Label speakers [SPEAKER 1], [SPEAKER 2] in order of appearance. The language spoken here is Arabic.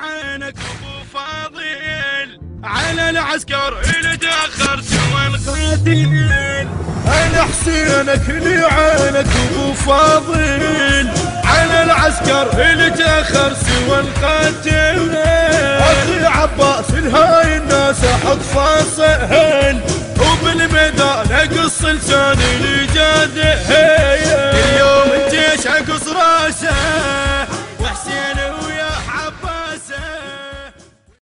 [SPEAKER 1] عينك أبو فاضل. على العسكر اللي تأخر سوى القاتل. أنا حسينك اللي عينك أبو فاضل. على العسكر اللي تأخر سوى القاتل. أخي عباس الهاي الناس أحط فاصل وبالميدان أقص لساني اللي جاده اليوم الجيش عقص راسه.